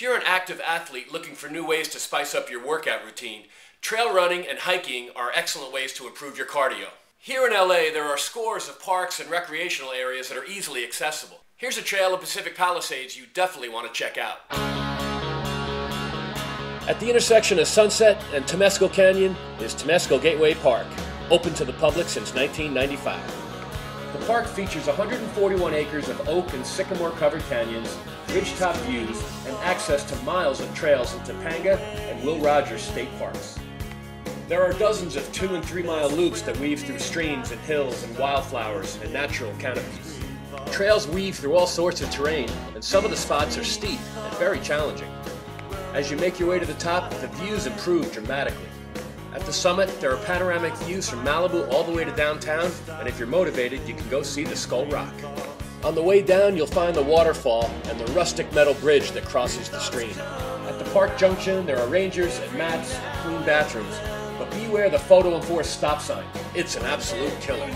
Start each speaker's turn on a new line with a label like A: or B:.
A: If you're an active athlete looking for new ways to spice up your workout routine, trail running and hiking are excellent ways to improve your cardio. Here in LA, there are scores of parks and recreational areas that are easily accessible. Here's a trail in Pacific Palisades you definitely want to check out. At the intersection of Sunset and Temescal Canyon is Temescal Gateway Park, open to the public since 1995. The park features 141 acres of oak and sycamore covered canyons, ridgetop views, and access to miles of trails in Topanga and Will Rogers State Parks. There are dozens of two and three mile loops that weave through streams and hills and wildflowers and natural canopies. Trails weave through all sorts of terrain, and some of the spots are steep and very challenging. As you make your way to the top, the views improve dramatically. At the summit, there are panoramic views from Malibu all the way to downtown, and if you're motivated, you can go see the Skull Rock. On the way down, you'll find the waterfall and the rustic metal bridge that crosses the stream. At the park junction, there are rangers and mats and clean bathrooms, but beware the photo enforced stop sign. It's an absolute killer.